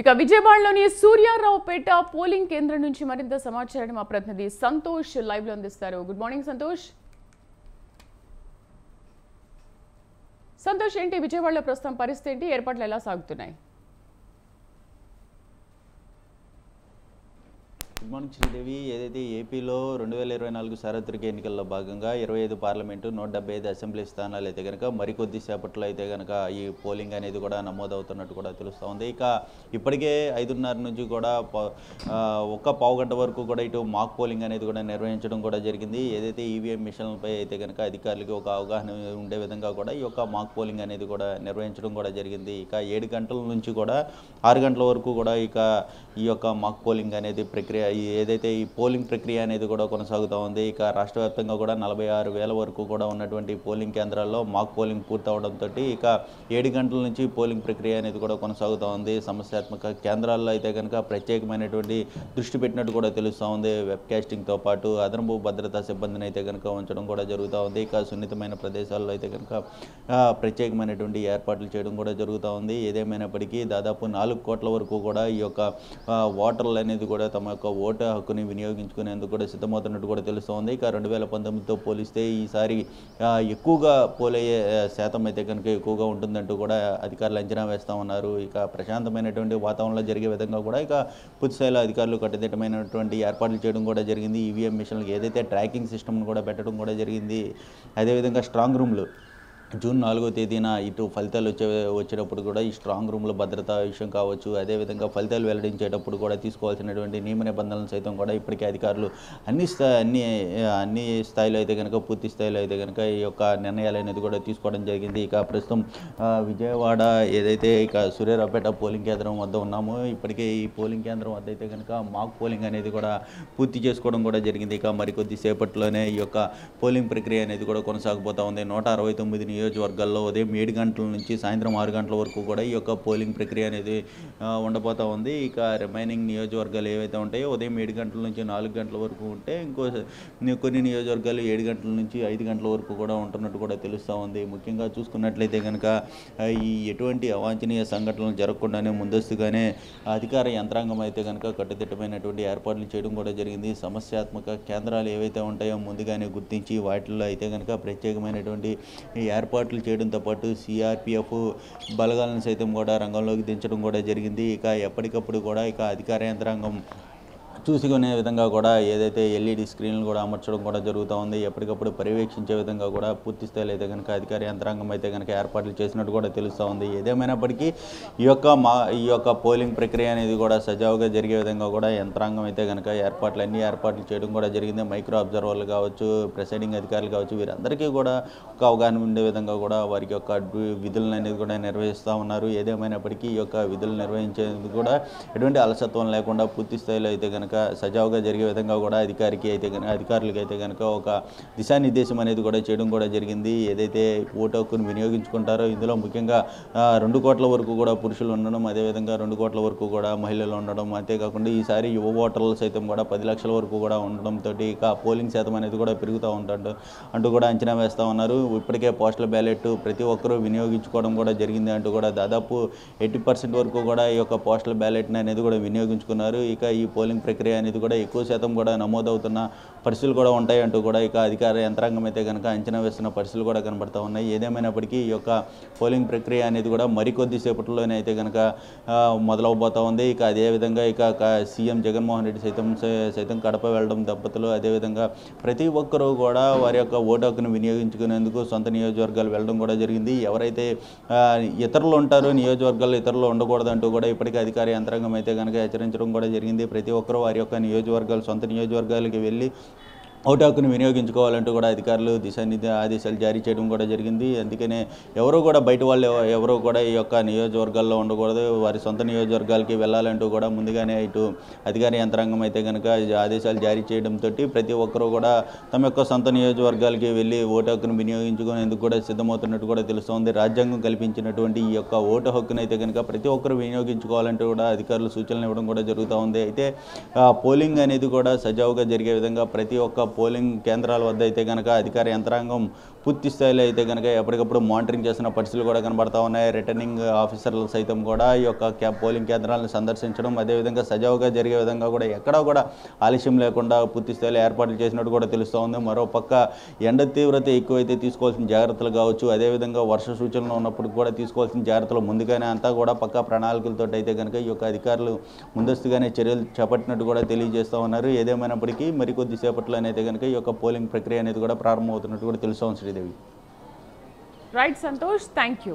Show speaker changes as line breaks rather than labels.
ఇక విజయవాడలోని సూర్యారావుపేట పోలింగ్ కేంద్రం నుంచి మరింత సమాచారం మా ప్రతినిధి సంతోష్ లైవ్లో అందిస్తారు. Good morning Santosh. సంతోష్ ఏంటి విజయవాడలో ప్రస్తుతం పరిస్థితి ఏంటి? ఏర్పాట్లు ఎలా సాగుతున్నాయి?
మార్నింగ్ శ్రీదేవి ఏదైతే ఏపీలో రెండు వేల ఇరవై నాలుగు సార్వత్రిక ఎన్నికల్లో భాగంగా ఇరవై ఐదు పార్లమెంటు నూట డెబ్బై ఐదు అసెంబ్లీ స్థానాలు అయితే కనుక మరికొద్ది సేపట్లో అయితే కనుక ఈ పోలింగ్ అనేది కూడా నమోదవుతున్నట్టు కూడా తెలుస్తూ ఉంది. ఇక ఇప్పటికే ఐదున్నర నుంచి కూడా ఒక్క పావు గంట వరకు కూడా ఇటు మాక్ పోలింగ్ అనేది కూడా నిర్వహించడం కూడా జరిగింది. ఏదైతే ఈవీఎం మిషన్లపై అయితే కనుక అధికారులకి ఒక అవగాహన ఉండే విధంగా కూడా ఈ యొక్క మాక్ పోలింగ్ అనేది కూడా నిర్వహించడం కూడా జరిగింది. ఇక ఏడు గంటల నుంచి కూడా ఆరు గంటల వరకు కూడా ఇక ఈ యొక్క మాక్ పోలింగ్ అనేది ప్రక్రియ ఈ ఏదైతే ఈ పోలింగ్ ప్రక్రియ అనేది కూడా కొనసాగుతూ ఉంది ఇక రాష్ట్ర వ్యాప్తంగా కూడా నలభై ఆరు వేల వరకు కూడా ఉన్నటువంటి పోలింగ్ కేంద్రాల్లో మాక్ పోలింగ్ పూర్తవడంతో ఇక ఏడు గంటల నుంచి పోలింగ్ ప్రక్రియ అనేది కూడా కొనసాగుతూ ఉంది. సమస్యాత్మక కేంద్రాల్లో అయితే కనుక ప్రత్యేకమైనటువంటి దృష్టి పెట్టినట్టు కూడా తెలుస్తూ ఉంది. వెబ్ కాస్టింగ్తో పాటు అదనపు భద్రతా సిబ్బందిని అయితే కనుక ఉంచడం కూడా జరుగుతూ ఉంది. ఇక సున్నితమైన ప్రదేశాల్లో అయితే కనుక ప్రత్యేకమైనటువంటి ఏర్పాట్లు చేయడం కూడా జరుగుతూ ఉంది. ఏదేమైనప్పటికీ దాదాపు నాలుగు కోట్ల వరకు కూడా ఈ యొక్క ఓటర్లు అనేది కూడా తమ యొక్క ఓటు హక్కుని వినియోగించుకునేందుకు కూడా సిద్ధమవుతున్నట్టు కూడా తెలుస్తోంది. ఇక రెండు వేల పంతొమ్మిదితో పోలిస్తే ఈసారి ఎక్కువగా పోలయ్యే శాతం అయితే కనుక ఎక్కువగా ఉంటుందంటూ కూడా అధికారులు అంచనా వేస్తూ ఉన్నారు. ఇక ప్రశాంతమైనటువంటి వాతావరణంలో జరిగే విధంగా కూడా ఇక పూర్తిస్థాయిలో అధికారులు కట్టుదిట్టమైనటువంటి ఏర్పాట్లు చేయడం కూడా జరిగింది. ఈవీఎం మిషన్లకు ఏదైతే ట్రాకింగ్ సిస్టమ్ను కూడా పెట్టడం కూడా జరిగింది. అదేవిధంగా స్ట్రాంగ్ రూమ్లు జూన్ నాలుగో తేదీన ఇటు ఫలితాలు వచ్చే వచ్చేటప్పుడు కూడా ఈ స్ట్రాంగ్ రూమ్లో భద్రతా విషయం కావచ్చు అదేవిధంగా ఫలితాలు వెల్లడించేటప్పుడు కూడా తీసుకోవాల్సినటువంటి నియమ నిబంధనలు సైతం కూడా ఇప్పటికే అధికారులు అన్ని స్థా అన్ని అన్ని స్థాయిలో అయితే కనుక పూర్తి స్థాయిలో అయితే కనుక ఈ యొక్క నిర్ణయాలు అనేది కూడా తీసుకోవడం జరిగింది. ఇక ప్రస్తుతం విజయవాడ ఏదైతే ఇక సూర్యారావుపేట పోలింగ్ కేంద్రం వద్ద ఉన్నామో ఇప్పటికే ఈ పోలింగ్ కేంద్రం వద్ద అయితే కనుక మాక్ పోలింగ్ అనేది కూడా పూర్తి చేసుకోవడం కూడా జరిగింది. ఇక మరికొద్ది సేపట్లోనే ఈ యొక్క పోలింగ్ ప్రక్రియ అనేది కూడా కొనసాగబోతా ఉంది. నూట అరవై తొమ్మిది నియోజకవర్గాల్లో ఉదయం ఏడు గంటల నుంచి సాయంత్రం ఆరు గంటల వరకు కూడా ఈ యొక్క పోలింగ్ ప్రక్రియ అనేది ఉండబోతూ ఉంది. ఇక రిమైనింగ్ నియోజకవర్గాలు ఏవైతే ఉంటాయో ఉదయం ఏడు గంటల నుంచి నాలుగు గంటల వరకు ఉంటే ఇంకో కొన్ని నియోజకవర్గాలు ఏడు గంటల నుంచి ఐదు గంటల వరకు కూడా ఉంటున్నట్టు కూడా తెలుస్తూ ఉంది. ముఖ్యంగా చూసుకున్నట్లయితే కనుక ఈ ఎటువంటి అవాంఛనీయ సంఘటనలు జరగకుండానే ముందస్తుగానే అధికార యంత్రాంగం అయితే కనుక కట్టుదిట్టమైనటువంటి ఏర్పాట్లు చేయడం కూడా జరిగింది. సమస్యాత్మక కేంద్రాలు ఏవైతే ఉంటాయో ముందుగానే గుర్తించి వాటిల్లో అయితే కనుక ప్రత్యేకమైనటువంటి ఈ ఏర్పాట్లు చేయడంతో పాటు సిఆర్పిఎఫ్ బలగాలను సైతం కూడా రంగంలోకి దించడం కూడా జరిగింది. ఇక ఎప్పటికప్పుడు కూడా ఇక అధికార యంత్రాంగం చూసుకునే విధంగా కూడా ఏదైతే ఎల్ఈడి స్క్రీన్లు కూడా అమర్చడం కూడా జరుగుతూ ఉంది ఎప్పటికప్పుడు పర్యవేక్షించే విధంగా కూడా పూర్తి స్థాయిలో అయితే కనుక అధికార యంత్రాంగం అయితే కనుక ఏర్పాట్లు చేసినట్టు కూడా తెలుస్తూ ఉంది. ఏదేమైనప్పటికీ ఈ యొక్క మా ఈ యొక్క పోలింగ్ ప్రక్రియ అనేది కూడా సజావుగా జరిగే విధంగా కూడా యంత్రాంగం అయితే కనుక ఏర్పాట్లు అన్ని ఏర్పాట్లు చేయడం కూడా జరిగింది. మైక్రో అబ్జర్వర్లు కావచ్చు ప్రిసైడింగ్ అధికారులు కావచ్చు వీరందరికీ కూడా ఒక అవగాహన ఉండే విధంగా కూడా వారికి యొక్క విధులను అనేది కూడా నిర్వహిస్తూ ఉన్నారు. ఏదేమైనప్పటికీ ఈ యొక్క విధులు నిర్వహించేందుకు కూడా ఎటువంటి అలసత్వం లేకుండా పూర్తి స్థాయిలో అయితే కనుక సజావుగా జరిగే విధంగా కూడా అధికారికి అయితే కనుక అధికారులకి అయితే కనుక ఒక దిశానిర్దేశం అనేది కూడా చేయడం కూడా జరిగింది. ఏదైతే ఓటు హక్కును వినియోగించుకుంటారో ఇందులో ముఖ్యంగా రెండు కోట్ల వరకు కూడా పురుషులు ఉండడం అదేవిధంగా రెండు కోట్ల వరకు కూడా మహిళలు ఉండడం అంతేకాకుండా ఈసారి యువ ఓటర్లు సైతం కూడా పది లక్షల వరకు కూడా ఉండడంతో ఇక పోలింగ్ శాతం అనేది కూడా పెరుగుతూ ఉంటాడు అంటూ కూడా అంచనా వేస్తూ ఉన్నారు. ఇప్పటికే పోస్టల్ బ్యాలెట్ ప్రతి ఒక్కరూ వినియోగించుకోవడం కూడా జరిగింది అంటూ కూడా దాదాపు ఎయిటీ పర్సెంట్ వరకు కూడా ఈ యొక్క పోస్టల్ బ్యాలెట్ని అనేది కూడా వినియోగించుకున్నారు. ఇక ఈ పోలింగ్ ప్రక్రియ అనేది కూడా ఎక్కువ శాతం కూడా నమోదవుతున్న పరిస్థితులు కూడా ఉంటాయి అంటూ కూడా ఇక అధికార యంత్రాంగం అయితే కనుక అంచనా వేస్తున్న పరిస్థితులు కూడా కనబడుతూ ఉన్నాయి. ఏదేమైనప్పటికీ ఈ యొక్క పోలింగ్ ప్రక్రియ అనేది కూడా మరికొద్ది సేపట్లోనే అయితే కనుక మొదలవబోతూ ఉంది. ఇక అదేవిధంగా ఇక సీఎం జగన్మోహన్ రెడ్డి సైతం సైతం కడప వెళ్ళడం దంపతులు అదేవిధంగా ప్రతి ఒక్కరూ కూడా వారి యొక్క ఓటు హక్కును వినియోగించుకునేందుకు సొంత నియోజకవర్గాలు వెళ్ళడం కూడా జరిగింది. ఎవరైతే ఇతరులు ఉంటారో నియోజకవర్గాల్లో ఇతరులు ఉండకూడదంటూ కూడా ఇప్పటికే అధికార యంత్రాంగం అయితే కనుక హెచ్చరించడం కూడా జరిగింది. ప్రతి ఒక్కరూ వారి యొక్క నియోజకవర్గాలు సొంత నియోజకవర్గాలకి వెళ్ళి ఓటు హక్కును వినియోగించుకోవాలంటూ కూడా అధికారులు దిశానిధి ఆదేశాలు జారీ చేయడం కూడా జరిగింది. అందుకనే ఎవరు కూడా బయట వాళ్ళు ఎవరు కూడా ఈ యొక్క నియోజకవర్గాల్లో ఉండకూడదు. వారి సొంత నియోజకవర్గాలకి వెళ్ళాలంటూ కూడా ముందుగానే ఇటు అధికార యంత్రాంగం అయితే కనుక ఆదేశాలు జారీ చేయడంతో ప్రతి ఒక్కరూ కూడా తమ యొక్క సొంత నియోజకవర్గాలకి వెళ్ళి ఓటు హక్కును వినియోగించుకునేందుకు కూడా సిద్ధమవుతున్నట్టు కూడా తెలుస్తోంది. రాజ్యాంగం కల్పించినటువంటి ఈ యొక్క ఓటు హక్కును అయితే కనుక ప్రతి ఒక్కరు వినియోగించుకోవాలంటూ కూడా అధికారులు సూచనలు ఇవ్వడం కూడా జరుగుతూ ఉంది. అయితే పోలింగ్ అనేది కూడా సజావుగా జరిగే విధంగా ప్రతి ఒక్క పోలింగ్ కేంద్రాల వద్ద అయితే కనుక అధికార యంత్రాంగం పూర్తి స్థాయిలో అయితే కనుక ఎప్పటికప్పుడు మానిటరింగ్ చేసిన పరిస్థితులు కూడా కనబడతా ఉన్నాయి. రిటర్నింగ్ ఆఫీసర్లు సైతం కూడా ఈ యొక్క క్యా- పోలింగ్ కేంద్రాలను సందర్శించడం అదేవిధంగా సజావుగా జరిగే విధంగా కూడా ఎక్కడా కూడా ఆలస్యం లేకుండా పూర్తి స్థాయిలో ఏర్పాట్లు చేసినట్టు కూడా తెలుస్తూ ఉంది. మరో పక్క ఎండ తీవ్రత ఎక్కువైతే తీసుకోవాల్సిన జాగ్రత్తలు కావచ్చు. అదేవిధంగా వర్ష సూచనలు ఉన్నప్పుడు కూడా తీసుకోవాల్సిన జాగ్రత్తలు ముందుగానే అంతా కూడా పక్కా ప్రణాళికలతో అయితే కనుక ఈ యొక్క అధికారులు ముందస్తుగానే చర్యలు చేపట్టినట్టు కూడా తెలియజేస్తూ ఉన్నారు. ఏదేమైనప్పటికీ మరికొద్దిసేపట్లోనైతే కనుక ఈ యొక్క పోలింగ్ ప్రక్రియ అనేది కూడా ప్రారంభమవుతున్నట్టు కూడా తెలుసాం Sridevi
right Santosh thank you